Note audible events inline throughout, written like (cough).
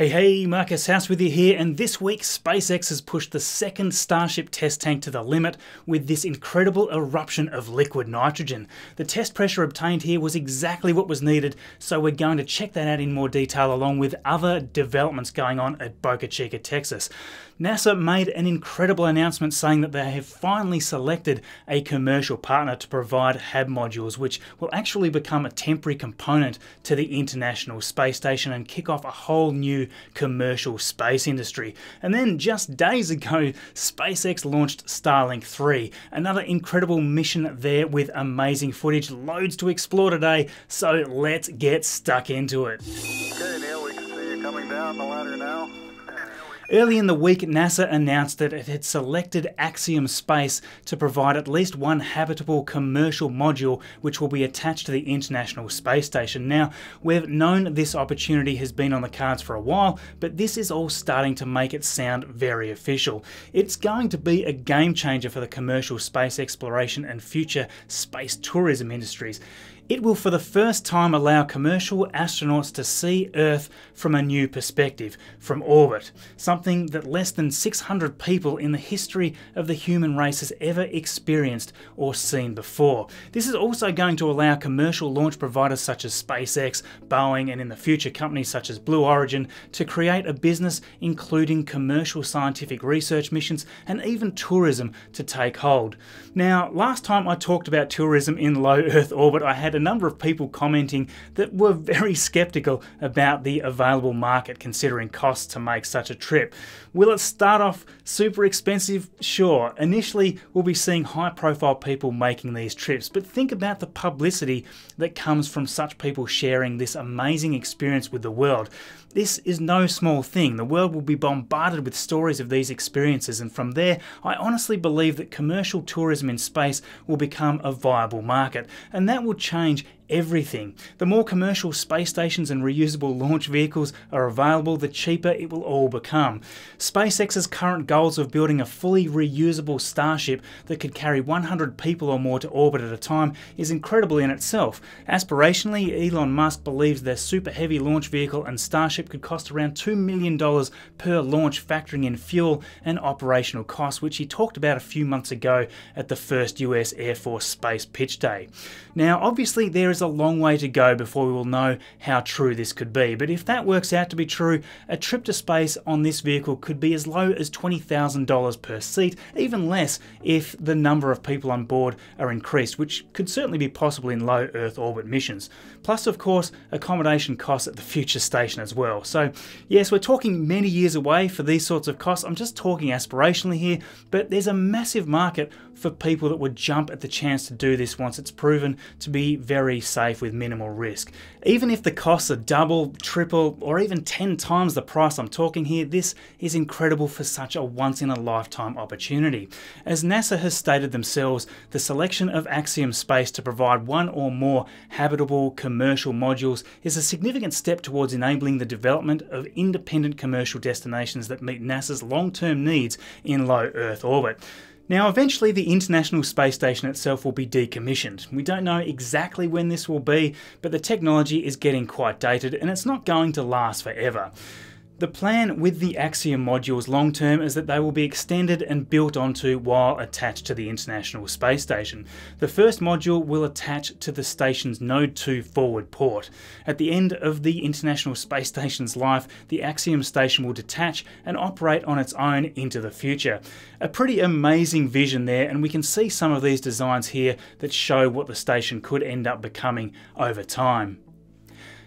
Hey, hey, Marcus House with you here, and this week SpaceX has pushed the second Starship test tank to the limit with this incredible eruption of liquid nitrogen. The test pressure obtained here was exactly what was needed, so we're going to check that out in more detail along with other developments going on at Boca Chica, Texas. NASA made an incredible announcement saying that they have finally selected a commercial partner to provide HAB modules, which will actually become a temporary component to the International Space Station and kick off a whole new commercial space industry. And then just days ago, SpaceX launched Starlink 3, another incredible mission there with amazing footage, loads to explore today, so let's get stuck into it. Okay, Neil, we can see you coming down the ladder now. Early in the week, NASA announced that it had selected Axiom Space to provide at least one habitable commercial module which will be attached to the International Space Station. Now, we've known this opportunity has been on the cards for a while, but this is all starting to make it sound very official. It's going to be a game changer for the commercial space exploration and future space tourism industries. It will for the first time allow commercial astronauts to see Earth from a new perspective, from orbit, something that less than 600 people in the history of the human race has ever experienced or seen before. This is also going to allow commercial launch providers such as SpaceX, Boeing, and in the future companies such as Blue Origin to create a business including commercial scientific research missions and even tourism to take hold. Now, last time I talked about tourism in low Earth orbit, I had a number of people commenting that were very skeptical about the available market considering costs to make such a trip. Will it start off super expensive? Sure. Initially, we'll be seeing high profile people making these trips, but think about the publicity that comes from such people sharing this amazing experience with the world. This is no small thing. The world will be bombarded with stories of these experiences, and from there, I honestly believe that commercial tourism in space will become a viable market, and that will change everything. The more commercial space stations and reusable launch vehicles are available, the cheaper it will all become. SpaceX's current goals of building a fully reusable Starship that could carry 100 people or more to orbit at a time is incredible in itself. Aspirationally, Elon Musk believes their super heavy launch vehicle and Starship could cost around $2 million per launch, factoring in fuel and operational costs, which he talked about a few months ago at the first US Air Force Space Pitch Day. Now, obviously, there is a long way to go before we will know how true this could be, but if that works out to be true, a trip to space on this vehicle could be as low as $20,000 per seat, even less if the number of people on board are increased, which could certainly be possible in low Earth orbit missions. Plus, of course, accommodation costs at the future station as well. So, yes, we're talking many years away for these sorts of costs. I'm just talking aspirationally here, but there's a massive market for people that would jump at the chance to do this once it's proven to be very safe with minimal risk. Even if the costs are double, triple, or even 10 times the price I'm talking here, this is incredible for such a once in a lifetime opportunity. As NASA has stated themselves, the selection of Axiom Space to provide one or more habitable commercial modules is a significant step towards enabling the development of independent commercial destinations that meet NASA's long term needs in low Earth orbit. Now, eventually, the International Space Station itself will be decommissioned. We don't know exactly when this will be, but the technology is getting quite dated and it's not going to last forever. The plan with the Axiom modules long term is that they will be extended and built onto while attached to the International Space Station. The first module will attach to the station's Node 2 forward port. At the end of the International Space Station's life, the Axiom station will detach and operate on its own into the future. A pretty amazing vision there, and we can see some of these designs here that show what the station could end up becoming over time.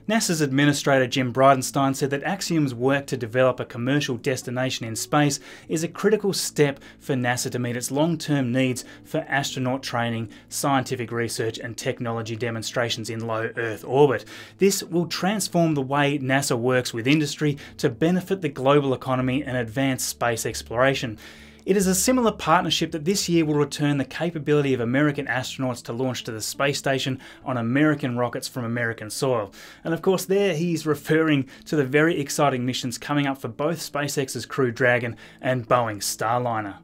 NASA's administrator Jim Bridenstine said that Axiom's work to develop a commercial destination in space is a critical step for NASA to meet its long term needs for astronaut training, scientific research, and technology demonstrations in low Earth orbit. This will transform the way NASA works with industry to benefit the global economy and advance space exploration. It is a similar partnership that this year will return the capability of American astronauts to launch to the space station on American rockets from American soil. And of course, there he's referring to the very exciting missions coming up for both SpaceX's Crew Dragon and Boeing's Starliner.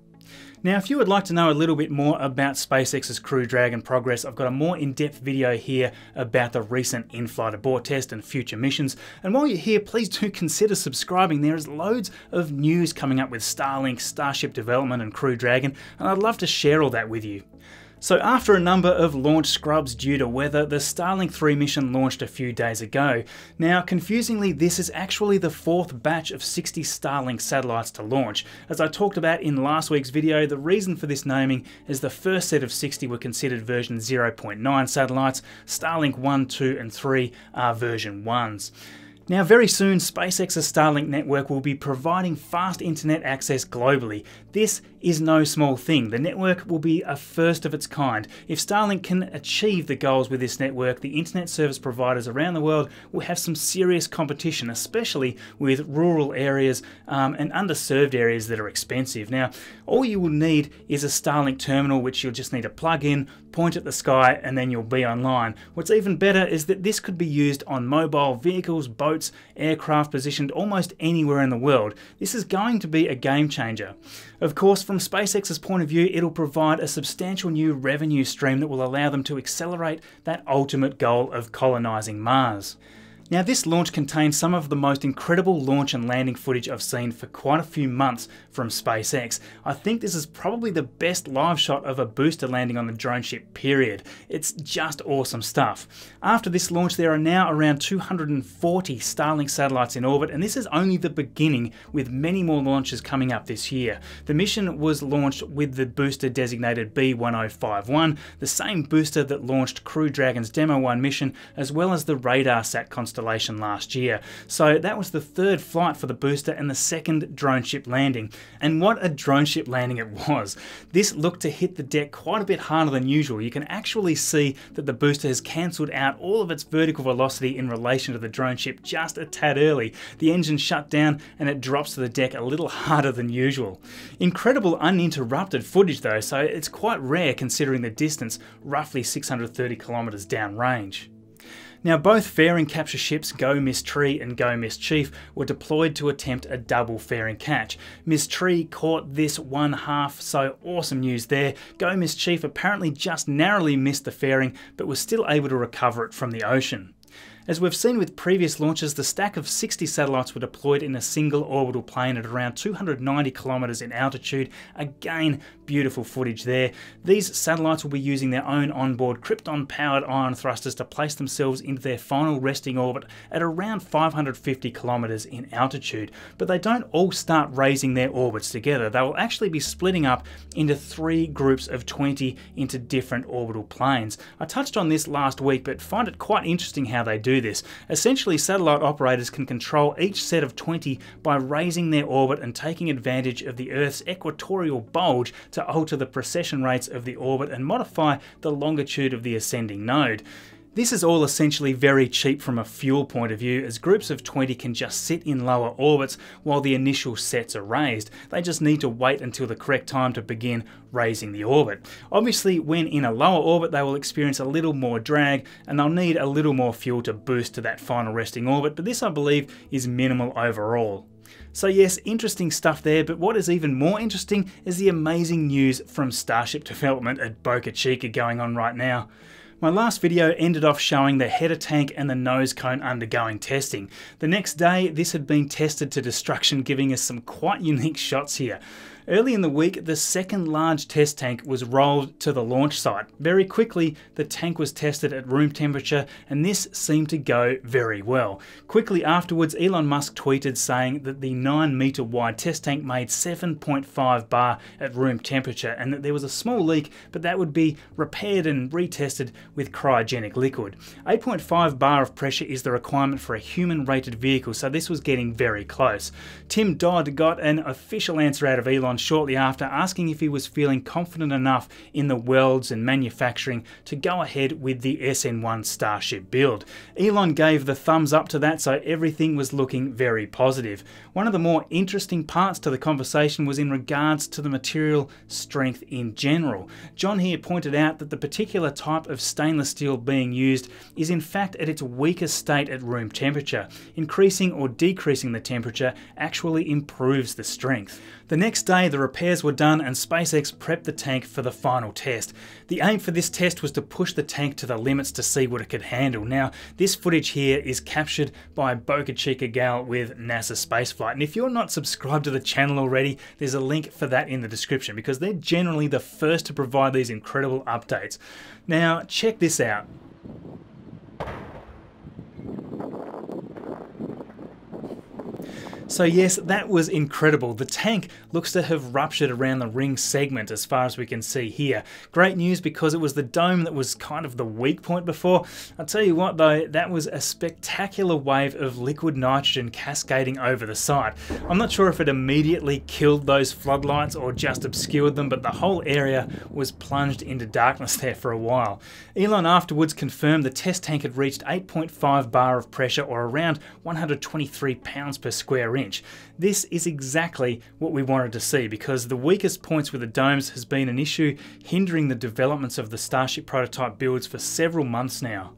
Now, if you would like to know a little bit more about SpaceX's Crew Dragon progress, I've got a more in-depth video here about the recent in-flight abort test and future missions. And while you're here, please do (laughs) consider subscribing. There is loads of news coming up with Starlink, Starship development, and Crew Dragon, and I'd love to share all that with you. So after a number of launch scrubs due to weather, the Starlink 3 mission launched a few days ago. Now, confusingly, this is actually the fourth batch of 60 Starlink satellites to launch. As I talked about in last week's video, the reason for this naming is the first set of 60 were considered version 0.9 satellites, Starlink 1, 2 and 3 are version 1s. Now, very soon, SpaceX's Starlink network will be providing fast internet access globally. This is no small thing. The network will be a first of its kind. If Starlink can achieve the goals with this network, the internet service providers around the world will have some serious competition, especially with rural areas um, and underserved areas that are expensive. Now, all you will need is a Starlink terminal, which you'll just need to plug in, point at the sky, and then you'll be online. What's even better is that this could be used on mobile vehicles, boats, aircraft positioned almost anywhere in the world. This is going to be a game changer. Of course, from SpaceX's point of view, it'll provide a substantial new revenue stream that will allow them to accelerate that ultimate goal of colonising Mars. Now this launch contains some of the most incredible launch and landing footage I've seen for quite a few months from SpaceX. I think this is probably the best live shot of a booster landing on the drone ship period. It's just awesome stuff. After this launch there are now around 240 Starlink satellites in orbit and this is only the beginning with many more launches coming up this year. The mission was launched with the booster designated B1051, the same booster that launched Crew Dragon's Demo 1 mission as well as the RadarSat constellation constellation last year. So that was the third flight for the booster and the second drone ship landing. And what a drone ship landing it was. This looked to hit the deck quite a bit harder than usual. You can actually see that the booster has cancelled out all of its vertical velocity in relation to the drone ship just a tad early. The engine shut down and it drops to the deck a little (laughs) harder than usual. Incredible uninterrupted footage though, so it's quite rare considering the distance, roughly 630 kilometres downrange. Now, both fairing capture ships Go Miss Tree and Go Miss Chief were deployed to attempt a double fairing catch. Miss Tree caught this one half, so awesome news there. Go Miss Chief apparently just narrowly missed the fairing, but was still able to recover it from the ocean. As we've seen with previous launches, the stack of 60 satellites were deployed in a single orbital plane at around 290 kilometers in altitude. Again, beautiful footage there. These satellites will be using their own onboard Krypton powered ion thrusters to place themselves into their final resting orbit at around 550 kilometers in altitude. But they don't all start raising their orbits together. They will actually be splitting up into three groups of 20 into different orbital planes. I touched on this last week, but find it quite interesting how they do this. Essentially, satellite operators can control each set of 20 by raising their orbit and taking advantage of the Earth's equatorial bulge to alter the precession rates of the orbit and modify the longitude of the ascending node. This is all essentially very cheap from a fuel point of view as groups of 20 can just sit in lower orbits while the initial sets are raised. They just need to wait until the correct time to begin raising the orbit. Obviously when in a lower orbit they will experience a little more drag and they'll need a little more fuel to boost to that final resting orbit but this I believe is minimal overall. So yes, interesting stuff there, but what is even more interesting is the amazing news from Starship development at Boca Chica going on right now. My last video ended off showing the header tank and the nose cone undergoing testing. The next day, this had been tested to destruction, giving us some quite unique shots here. Early in the week, the second large test tank was rolled to the launch site. Very quickly, the tank was tested at room temperature, and this seemed to go very well. Quickly afterwards, Elon Musk tweeted saying that the 9 meter wide test tank made 7.5 bar at room temperature, and that there was a small leak, but that would be repaired and retested with cryogenic liquid. 8.5 bar of pressure is the requirement for a human rated vehicle, so this was getting very close. Tim Dodd got an official answer out of Elon shortly after asking if he was feeling confident enough in the welds and manufacturing to go ahead with the SN1 Starship build. Elon gave the thumbs up to that, so everything was looking very positive. One of the more interesting parts to the conversation was in regards to the material strength in general. John here pointed out that the particular type of stainless steel being used is in fact at its weakest state at room temperature. Increasing or decreasing the temperature actually improves the strength. The next day the repairs were done and SpaceX prepped the tank for the final test. The aim for this test was to push the tank to the limits to see what it could handle. Now, this footage here is captured by Boca Chica gal with NASA Spaceflight, and if you're not subscribed to the channel already, there's a link for that in the description because they're generally the first to provide these incredible updates. Now, check this out. So yes, that was incredible. The tank looks to have ruptured around the ring segment as far as we can see here. Great news because it was the dome that was kind of the weak point before. I'll tell you what though, that was a spectacular wave of liquid nitrogen cascading over the site. I'm not sure if it immediately killed those floodlights or just obscured them, but the whole area was plunged into darkness there for a while. Elon afterwards confirmed the test tank had reached 8.5 bar of pressure or around 123 pounds per square inch. This is exactly what we wanted to see because the weakest points with the domes has been an issue hindering the developments of the Starship prototype builds for several months now.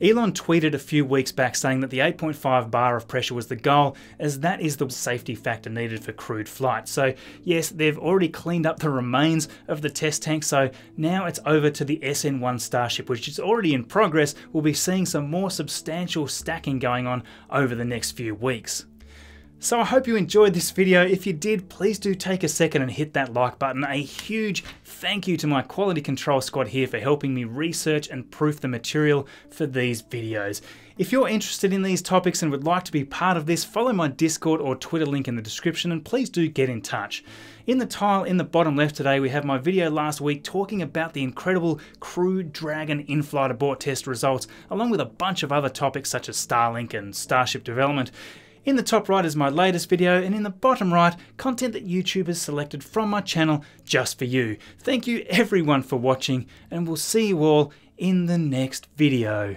Elon tweeted a few weeks back saying that the 8.5 bar of pressure was the goal, as that is the safety factor needed for crewed flight. So, yes, they've already cleaned up the remains of the test tank, so now it's over to the SN1 Starship, which is already in progress. We'll be seeing some more substantial stacking going on over the next few weeks. So I hope you enjoyed this video. If you did, please do take a second and hit that like button. A huge thank you to my quality control squad here for helping me research and proof the material for these videos. If you're interested in these topics and would like to be part of this, follow my Discord or Twitter link in the description and please do get in touch. In the tile in the bottom left today, we have my video last week talking about the incredible Crew Dragon in-flight abort test results, along with a bunch of other topics such as Starlink and Starship development. In the top right is my latest video, and in the bottom right, content that YouTube has selected from my channel just for you. Thank you everyone for watching, and we'll see you all in the next video.